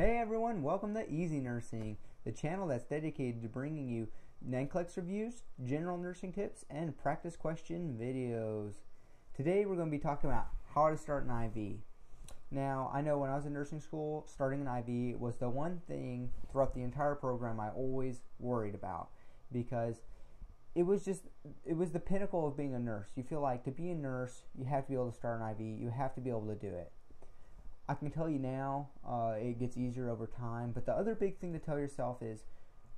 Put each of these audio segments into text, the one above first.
Hey everyone, welcome to Easy Nursing, the channel that's dedicated to bringing you NCLEX reviews, general nursing tips, and practice question videos. Today we're going to be talking about how to start an IV. Now, I know when I was in nursing school, starting an IV was the one thing throughout the entire program I always worried about because it was just it was the pinnacle of being a nurse. You feel like to be a nurse, you have to be able to start an IV, you have to be able to do it. I can tell you now, uh, it gets easier over time. But the other big thing to tell yourself is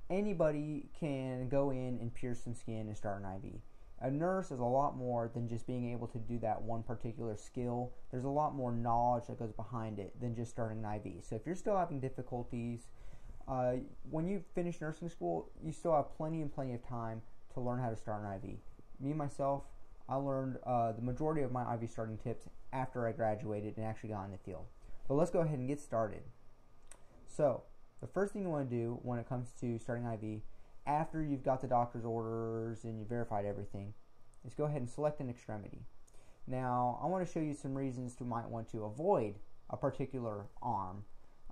anybody can go in and pierce some skin and start an IV. A nurse is a lot more than just being able to do that one particular skill. There's a lot more knowledge that goes behind it than just starting an IV. So if you're still having difficulties, uh, when you finish nursing school, you still have plenty and plenty of time to learn how to start an IV. Me myself, I learned uh, the majority of my IV starting tips after I graduated and actually got in the field. But let's go ahead and get started. So, the first thing you want to do when it comes to starting IV, after you've got the doctor's orders and you've verified everything, is go ahead and select an extremity. Now, I want to show you some reasons you might want to avoid a particular arm.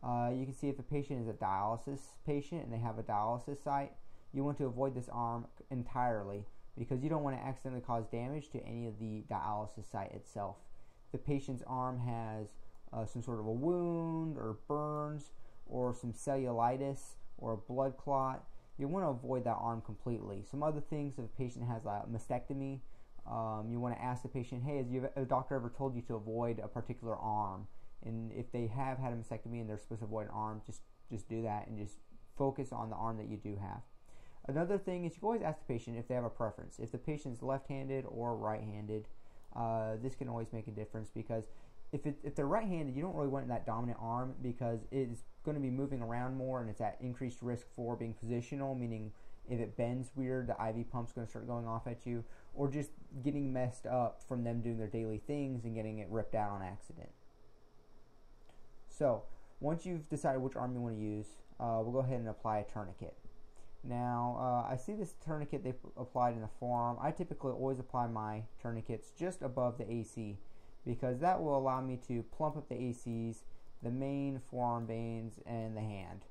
Uh, you can see if a patient is a dialysis patient and they have a dialysis site, you want to avoid this arm entirely because you don't want to accidentally cause damage to any of the dialysis site itself. The patient's arm has uh, some sort of a wound or burns or some cellulitis or a blood clot, you want to avoid that arm completely. Some other things if a patient has a mastectomy, um, you want to ask the patient, hey, has you, a doctor ever told you to avoid a particular arm? And if they have had a mastectomy and they're supposed to avoid an arm, just just do that and just focus on the arm that you do have. Another thing is you always ask the patient if they have a preference. If the patient's left-handed or right-handed, uh, this can always make a difference because if it, if they're right-handed, you don't really want that dominant arm because it's going to be moving around more and it's at increased risk for being positional, meaning if it bends weird, the IV pump's going to start going off at you, or just getting messed up from them doing their daily things and getting it ripped out on accident. So once you've decided which arm you want to use, uh, we'll go ahead and apply a tourniquet. Now, uh, I see this tourniquet they applied in the forearm. I typically always apply my tourniquets just above the AC because that will allow me to plump up the ACs, the main forearm veins, and the hand.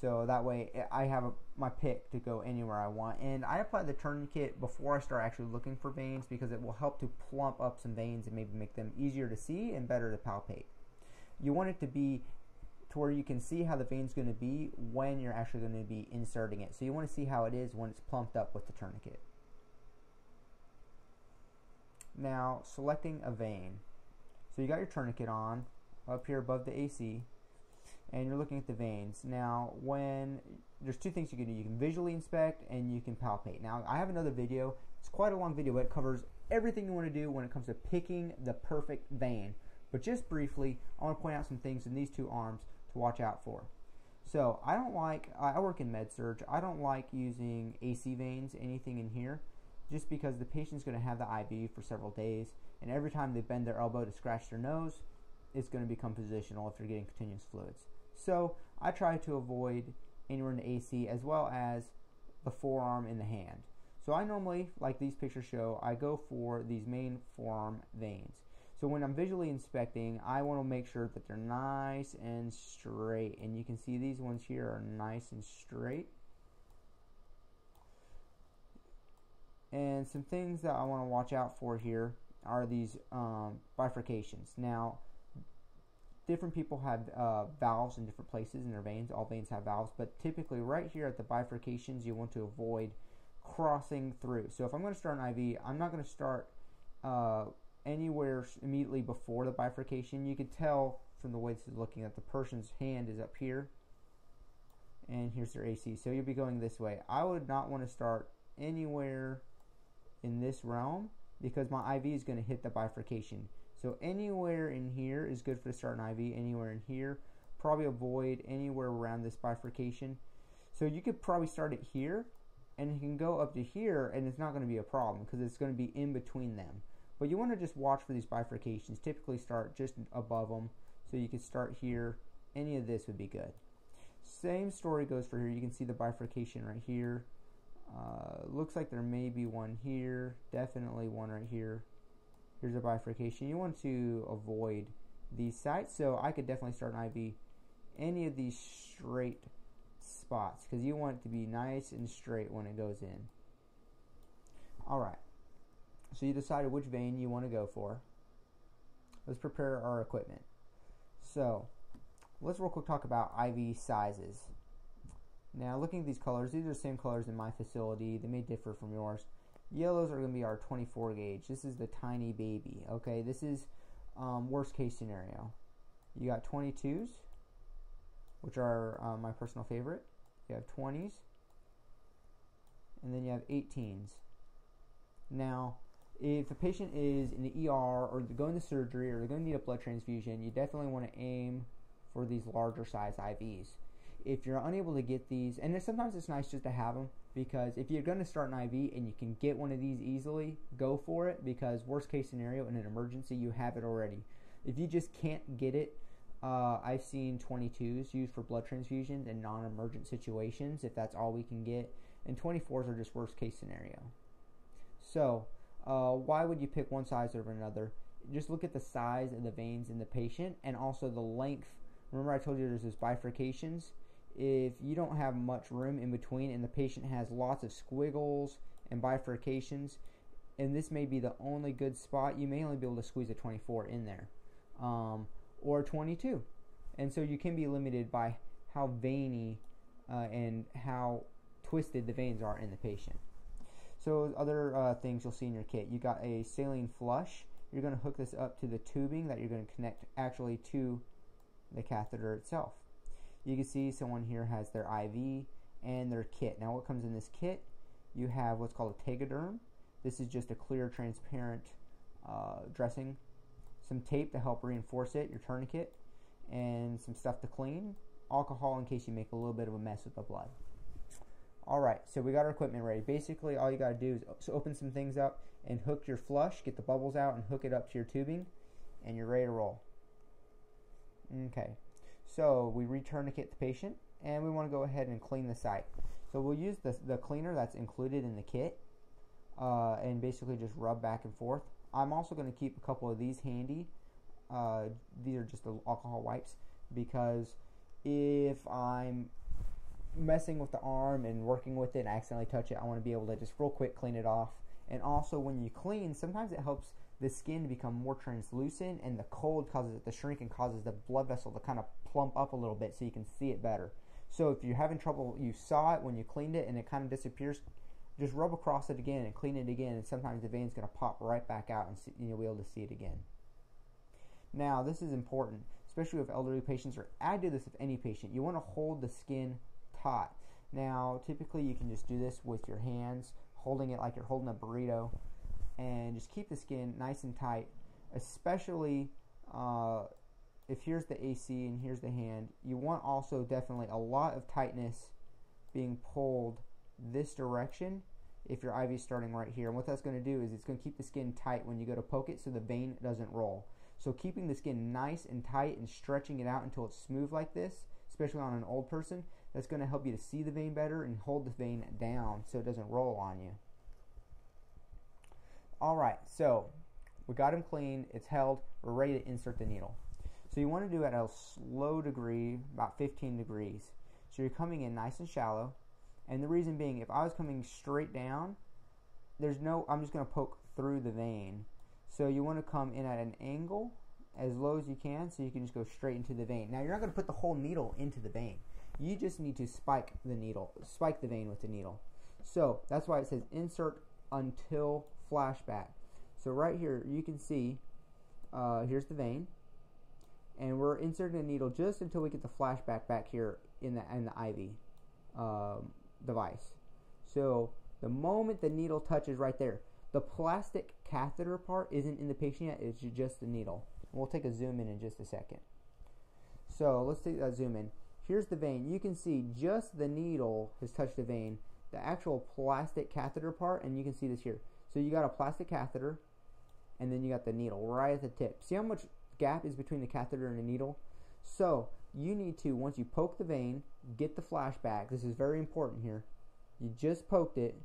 So that way I have a, my pick to go anywhere I want. And I apply the tourniquet before I start actually looking for veins because it will help to plump up some veins and maybe make them easier to see and better to palpate. You want it to be to where you can see how the vein's going to be when you're actually going to be inserting it. So you want to see how it is when it's plumped up with the tourniquet. Now, selecting a vein. So you got your tourniquet on up here above the AC, and you're looking at the veins. Now, when there's two things you can do. You can visually inspect and you can palpate. Now, I have another video. It's quite a long video, but it covers everything you want to do when it comes to picking the perfect vein. But just briefly, I want to point out some things in these two arms to watch out for. So, I don't like, I work in med surg, I don't like using AC veins, anything in here just because the patient's going to have the IV for several days, and every time they bend their elbow to scratch their nose, it's going to become positional if they're getting continuous fluids. So I try to avoid anywhere in the AC as well as the forearm and the hand. So I normally, like these pictures show, I go for these main forearm veins. So when I'm visually inspecting, I want to make sure that they're nice and straight. And you can see these ones here are nice and straight. And some things that I want to watch out for here are these um, bifurcations. Now, different people have uh, valves in different places in their veins. All veins have valves, but typically right here at the bifurcations, you want to avoid crossing through. So if I'm going to start an IV, I'm not going to start uh, anywhere immediately before the bifurcation. You can tell from the way this is looking that the person's hand is up here, and here's their AC. So you'll be going this way. I would not want to start anywhere in this realm because my IV is going to hit the bifurcation. So anywhere in here is good for the start an IV. Anywhere in here, probably avoid anywhere around this bifurcation. So you could probably start it here, and you can go up to here, and it's not going to be a problem because it's going to be in between them. But you want to just watch for these bifurcations. Typically start just above them. So you could start here. Any of this would be good. Same story goes for here. You can see the bifurcation right here. Uh, looks like there may be one here. Definitely one right here. Here's a bifurcation. You want to avoid these sites, so I could definitely start an IV any of these straight spots because you want it to be nice and straight when it goes in. Alright, so you decided which vein you want to go for. Let's prepare our equipment. So, let's real quick talk about IV sizes. Now, looking at these colors, these are the same colors in my facility. They may differ from yours. Yellows are going to be our 24 gauge. This is the tiny baby. Okay, this is um, worst case scenario. You got 22s, which are uh, my personal favorite. You have 20s, and then you have 18s. Now, if a patient is in the ER or they're going to surgery or they're going to need a blood transfusion, you definitely want to aim for these larger size IVs. If you're unable to get these, and sometimes it's nice just to have them because if you're going to start an IV and you can get one of these easily, go for it because worst case scenario in an emergency, you have it already. If you just can't get it, uh, I've seen 22s used for blood transfusions in non emergent situations if that's all we can get, and 24s are just worst case scenario. So, uh, why would you pick one size over another? Just look at the size of the veins in the patient and also the length. Remember, I told you there's these bifurcations. If you don't have much room in between and the patient has lots of squiggles and bifurcations, and this may be the only good spot, you may only be able to squeeze a 24 in there um, or 22. And so you can be limited by how veiny uh, and how twisted the veins are in the patient. So other uh, things you'll see in your kit, you got a saline flush. You're going to hook this up to the tubing that you're going to connect actually to the catheter itself. You can see someone here has their IV and their kit. Now what comes in this kit? You have what's called a tegaderm. This is just a clear transparent uh, dressing. Some tape to help reinforce it, your tourniquet, and some stuff to clean. Alcohol in case you make a little bit of a mess with the blood. Alright, so we got our equipment ready. Basically, all you got to do is open some things up and hook your flush, get the bubbles out, and hook it up to your tubing, and you're ready to roll. Okay, so we return the kit to the patient, and we want to go ahead and clean the site. So we'll use the, the cleaner that's included in the kit, uh, and basically just rub back and forth. I'm also going to keep a couple of these handy. Uh, these are just the alcohol wipes because if I'm messing with the arm and working with it and accidentally touch it, I want to be able to just real quick clean it off. And also, when you clean, sometimes it helps the skin to become more translucent, and the cold causes it to shrink and causes the blood vessel to kind of plump up a little bit so you can see it better. So, if you're having trouble, you saw it when you cleaned it and it kind of disappears, just rub across it again and clean it again, and sometimes the vein's going to pop right back out and see, you'll be able to see it again. Now, this is important, especially with elderly patients, or I do this with any patient. You want to hold the skin taut. Now, typically you can just do this with your hands, holding it like you're holding a burrito, and just keep the skin nice and tight, especially uh, if here's the AC and here's the hand. You want also definitely a lot of tightness being pulled this direction if your IV is starting right here. And what that's going to do is it's going to keep the skin tight when you go to poke it so the vein doesn't roll. So keeping the skin nice and tight and stretching it out until it's smooth like this, especially on an old person, that's going to help you to see the vein better and hold the vein down so it doesn't roll on you. Alright, so we got him clean, it's held, we're ready to insert the needle. So you want to do it at a slow degree, about 15 degrees. So you're coming in nice and shallow. And the reason being, if I was coming straight down, there's no, I'm just going to poke through the vein. So you want to come in at an angle as low as you can so you can just go straight into the vein. Now you're not going to put the whole needle into the vein. You just need to spike the needle, spike the vein with the needle. So that's why it says insert until flashback. So right here, you can see, uh, here's the vein, and we're inserting a needle just until we get the flashback back here in the in the IV um, device. So the moment the needle touches right there, the plastic catheter part isn't in the patient yet; it's just the needle. We'll take a zoom in in just a second. So let's take that zoom in. Here's the vein. You can see just the needle has touched the vein. The actual plastic catheter part, and you can see this here. So you got a plastic catheter, and then you got the needle right at the tip. See how much gap is between the catheter and the needle? So you need to, once you poke the vein, get the flashback. This is very important here. You just poked it.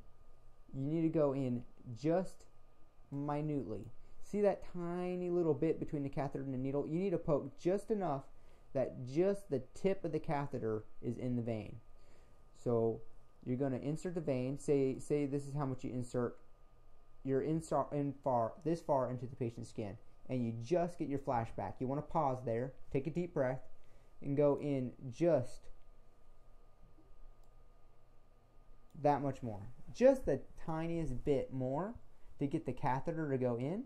You need to go in just minutely. See that tiny little bit between the catheter and the needle? You need to poke just enough that just the tip of the catheter is in the vein. So you're going to insert the vein. Say say this is how much you insert. You're in, in far this far into the patient's skin, and you just get your flashback. You want to pause there, take a deep breath, and go in just that much more, just the tiniest bit more to get the catheter to go in.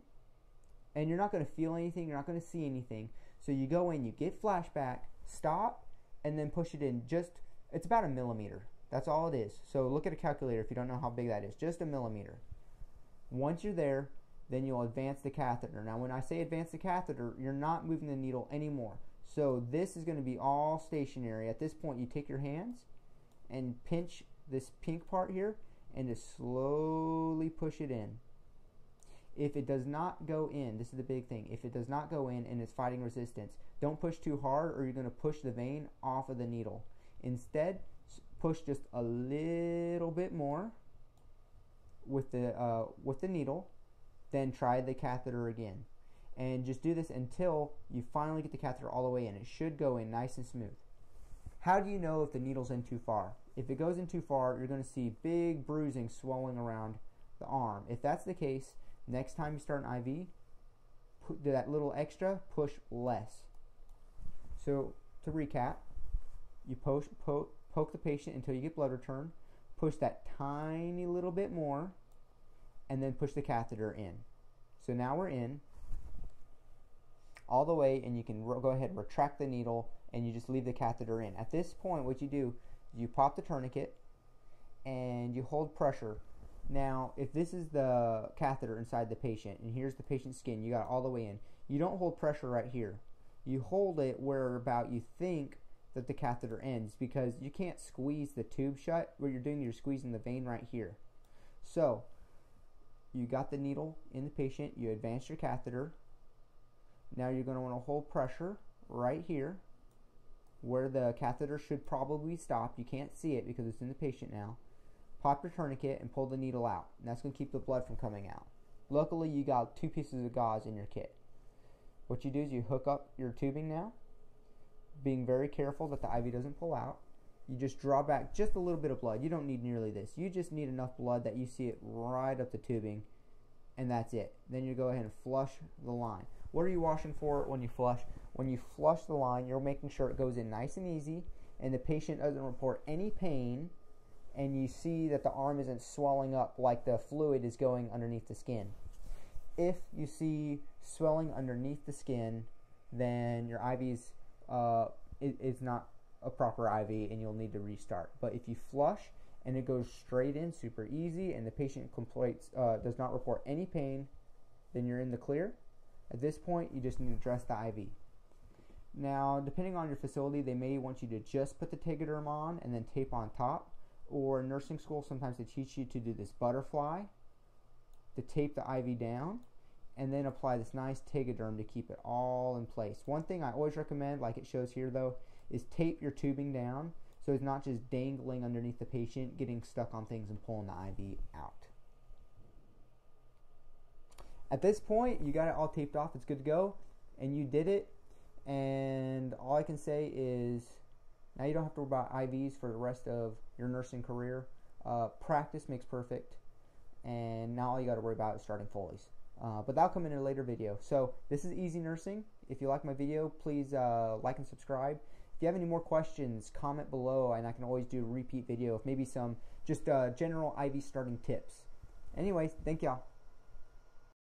And you're not going to feel anything. You're not going to see anything. So you go in, you get flashback, stop, and then push it in. Just it's about a millimeter that's all it is. So look at a calculator if you don't know how big that is. Just a millimeter. Once you're there, then you'll advance the catheter. Now when I say advance the catheter, you're not moving the needle anymore. So this is going to be all stationary. At this point, you take your hands and pinch this pink part here and just slowly push it in. If it does not go in, this is the big thing. If it does not go in and it's fighting resistance, don't push too hard or you're going to push the vein off of the needle. Instead, push just a little bit more with the uh, with the needle, then try the catheter again, and just do this until you finally get the catheter all the way in. It should go in nice and smooth. How do you know if the needle's in too far? If it goes in too far, you're going to see big bruising swelling around the arm. If that's the case, next time you start an IV, put that little extra, push less. So to recap, you push, po poke the patient until you get blood return, push that tiny little bit more, and then push the catheter in. So now we're in all the way, and you can go ahead and retract the needle, and you just leave the catheter in. At this point, what you do you pop the tourniquet, and you hold pressure. Now, if this is the catheter inside the patient, and here's the patient's skin, you got it all the way in, you don't hold pressure right here. You hold it where about you think that the catheter ends because you can't squeeze the tube shut. What you're doing, you're squeezing the vein right here. So, you got the needle in the patient, you advance your catheter. Now you're going to want to hold pressure right here where the catheter should probably stop. You can't see it because it's in the patient now. Pop your tourniquet and pull the needle out. And that's going to keep the blood from coming out. Luckily, you got two pieces of gauze in your kit. What you do is you hook up your tubing now being very careful that the IV doesn't pull out. You just draw back just a little bit of blood. You don't need nearly this. You just need enough blood that you see it right up the tubing, and that's it. Then you go ahead and flush the line. What are you washing for when you flush? When you flush the line, you're making sure it goes in nice and easy, and the patient doesn't report any pain, and you see that the arm isn't swelling up like the fluid is going underneath the skin. If you see swelling underneath the skin, then your IV's uh, it's not a proper IV and you'll need to restart. But if you flush and it goes straight in super easy and the patient complains, uh, does not report any pain, then you're in the clear. At this point, you just need to dress the IV. Now, depending on your facility, they may want you to just put the tegaderm on and then tape on top. Or in nursing school, sometimes they teach you to do this butterfly to tape the IV down and then apply this nice tegaderm to keep it all in place. One thing I always recommend, like it shows here though, is tape your tubing down so it's not just dangling underneath the patient, getting stuck on things and pulling the IV out. At this point, you got it all taped off, it's good to go, and you did it. And all I can say is now you don't have to worry about IVs for the rest of your nursing career. Uh, practice makes perfect, and now all you got to worry about is starting Foley's. Uh, but that'll come in a later video. So this is Easy Nursing. If you like my video, please uh, like and subscribe. If you have any more questions, comment below, and I can always do a repeat video of maybe some just uh, general IV starting tips. Anyways, thank y'all.